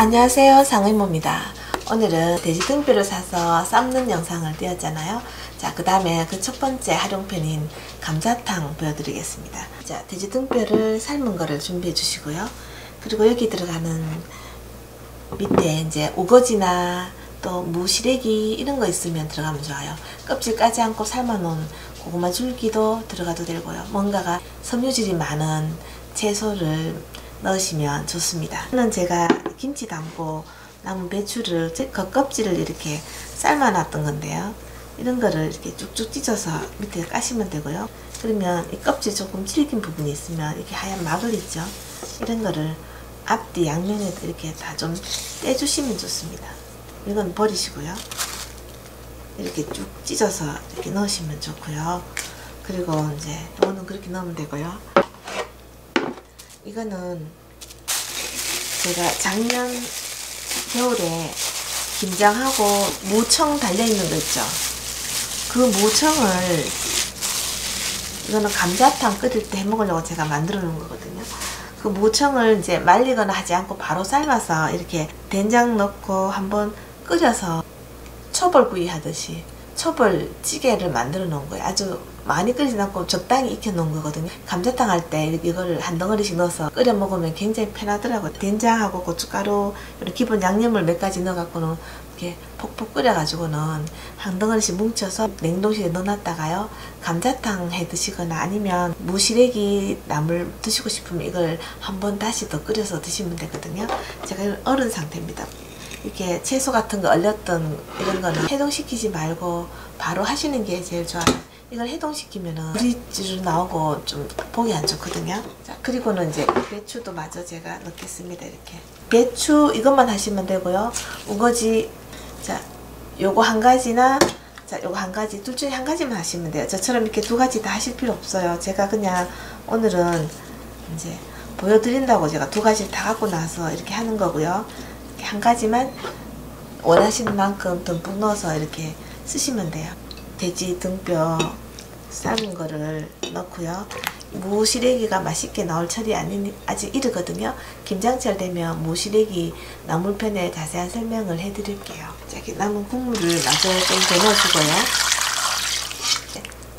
안녕하세요 상의모입니다. 오늘은 돼지 등뼈를 사서 삶는 영상을 띄웠잖아요. 자그 다음에 그 첫 번째 활용편인 감자탕 보여드리겠습니다. 자 돼지 등뼈를 삶은 거를 준비해 주시고요. 그리고 여기 들어가는 밑에 이제 우거지나 또 무시래기 이런 거 있으면 들어가면 좋아요. 껍질 까지 않고 삶아 놓은 고구마 줄기도 들어가도 되고요. 뭔가가 섬유질이 많은 채소를 넣으시면 좋습니다. 저는 제가 김치 담고 남은 배추를 겉껍질을 이렇게 삶아놨던 건데요. 이런 거를 이렇게 쭉쭉 찢어서 밑에 까시면 되고요. 그러면 이 껍질 조금 질긴 부분이 있으면 이렇게 하얀 막을 있죠. 이런 거를 앞뒤 양면에 이렇게 다 좀 떼주시면 좋습니다. 이건 버리시고요. 이렇게 쭉 찢어서 이렇게 넣으시면 좋고요. 그리고 이제 이거는 그렇게 넣으면 되고요. 이거는 제가 작년 겨울에 김장하고 무청 달려있는 거 있죠? 그 무청을 이거는 감자탕 끓일 때 해먹으려고 제가 만들어 놓은 거거든요. 그 무청을 이제 말리거나 하지 않고 바로 삶아서 이렇게 된장 넣고 한번 끓여서 초벌구이 하듯이 초벌 찌개를 만들어 놓은 거예요. 아주 많이 끓이지 않고 적당히 익혀 놓은 거거든요. 감자탕 할 때 이거를 한 덩어리씩 넣어서 끓여 먹으면 굉장히 편하더라고요. 된장하고 고춧가루 이런 기본 양념을 몇 가지 넣어 갖고는 이렇게 폭폭 끓여 가지고는 한 덩어리씩 뭉쳐서 냉동실에 넣어놨다가요. 감자탕 해 드시거나 아니면 무시래기 나물 드시고 싶으면 이걸 한번 다시 더 끓여서 드시면 되거든요. 제가 얼은 상태입니다 이렇게 채소 같은 거 얼렸던 이런 거는 해동시키지 말고 바로 하시는 게 제일 좋아요 이걸 해동시키면은 물이지로 나오고 좀 보기 안 좋거든요. 자, 그리고는 이제 배추도 마저 제가 넣겠습니다. 이렇게. 배추 이것만 하시면 되고요. 우거지, 자, 요거 한 가지나, 자, 요거 한 가지, 둘 중에 한 가지만 하시면 돼요. 저처럼 이렇게 두 가지 다 하실 필요 없어요. 제가 그냥 오늘은 이제 보여드린다고 제가 두 가지를 다 갖고 나서 이렇게 하는 거고요. 한 가지만 원하시는 만큼 듬뿍 넣어서 이렇게 쓰시면 돼요. 돼지 등뼈 삶은 거를 넣고요. 무시래기가 맛있게 나올 철이 아니, 아직 이르거든요. 김장철 되면 무시래기 나물편에 자세한 설명을 해드릴게요. 자, 남은 국물을 마저 좀더 넣어주고요.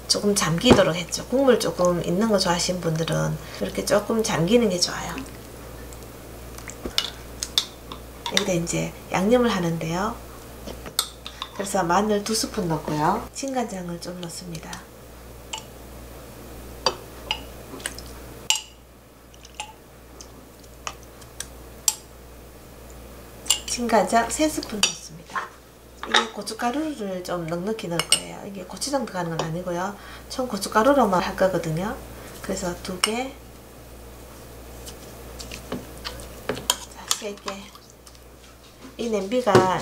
조금 잠기도록 했죠. 국물 조금 있는 거 좋아하시는 분들은 이렇게 조금 잠기는 게 좋아요. 여기다 이제 양념을 하는데요. 그래서 마늘 두 스푼 넣고요. 진간장을 좀 넣습니다. 진간장 3스푼 넣습니다. 이게 고춧가루를 좀 넉넉히 넣을 거예요. 이게 고추장 들어가는 건 아니고요. 총 고춧가루로만 할 거거든요. 그래서 두 개, 자, 세 개. 이 냄비가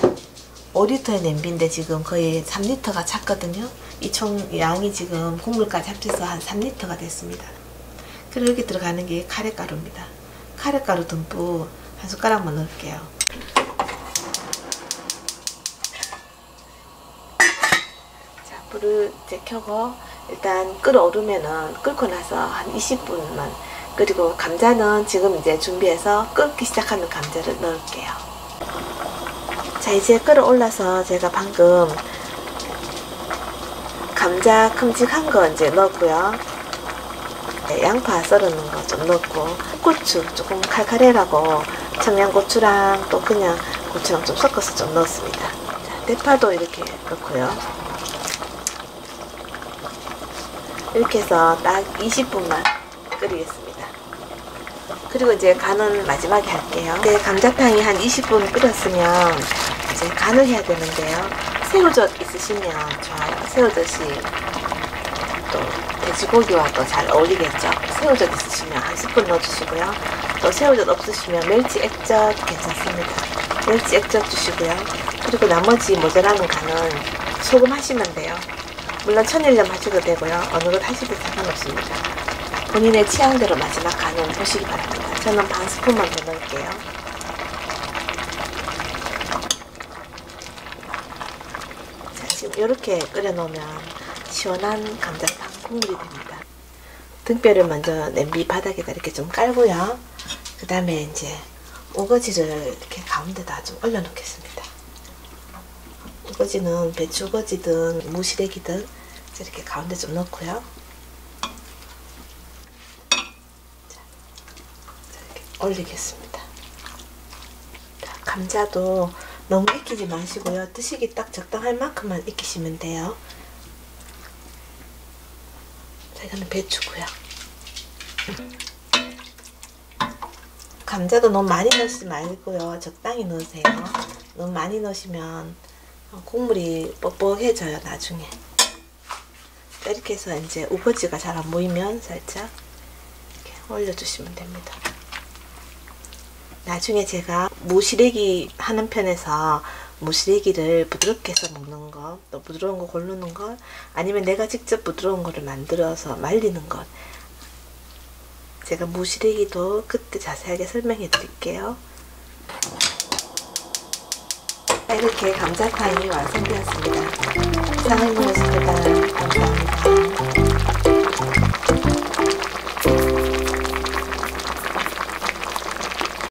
5리터의 냄비인데 지금 거의 3리터가 찼거든요. 이 총 양이 지금 국물까지 합쳐서 한 3리터가 됐습니다. 그리고 여기 들어가는 게 카레가루입니다. 카레가루 듬뿍 한 숟가락만 넣을게요. 자, 불을 이제 켜고 일단 끓어오르면은 끓고 나서 한 20분만 그리고 감자는 지금 이제 준비해서 끓기 시작하는 감자를 넣을게요. 자 이제 끓어올라서 제가 방금 감자 큼직한 거 이제 넣었고요. 네, 양파 썰어놓은 거 좀 넣고 고추 조금 칼칼해라고 청양고추랑 또 그냥 고추랑 좀 섞어서 좀 넣었습니다. 자, 대파도 이렇게 넣고요. 이렇게 해서 딱 20분만 끓이겠습니다. 그리고 이제 간은 마지막에 할게요. 네, 감자탕이 한 20분 끓였으면 이제 간을 해야 되는데요. 새우젓 있으시면 좋아요. 새우젓이 또 돼지고기와 또 잘 어울리겠죠. 새우젓 있으시면 한 스푼 넣어주시고요. 또 새우젓 없으시면 멸치 액젓 괜찮습니다. 멸치 액젓 주시고요. 그리고 나머지 모자라는 간은 소금 하시면 돼요. 물론 천일염 하셔도 되고요. 어느 것 하셔도 상관없습니다. 본인의 취향대로 마지막 간은 보시기 바랍니다. 저는 반 스푼만 더 넣을게요. 이렇게 끓여 놓으면 시원한 감자탕 국물이 됩니다. 등뼈를 먼저 냄비 바닥에다 이렇게 좀 깔고요. 그 다음에 이제 우거지를 이렇게 가운데다 좀 올려놓겠습니다. 우거지는 배추 우거지든 무시래기든 이렇게 가운데 좀 넣고요. 자, 이렇게 올리겠습니다. 자, 감자도 너무 익히지 마시고요. 드시기 딱 적당할 만큼만 익히시면 돼요. 자, 이거는 배추고요. 감자도 너무 많이 넣지 말고요. 적당히 넣으세요. 너무 많이 넣으시면 국물이 뻑뻑해져요. 나중에. 이렇게 해서 이제 우거지가 잘 안 보이면 살짝 올려주시면 됩니다. 나중에 제가 무시래기 하는 편에서 무시래기를 부드럽게 해서 먹는 것, 또 부드러운 거 고르는 것, 아니면 내가 직접 부드러운 거를 만들어서 말리는 것, 제가 무시래기도 그때 자세하게 설명해 드릴게요. 이렇게 감자탕이 완성되었습니다. 상을 먹었습니다.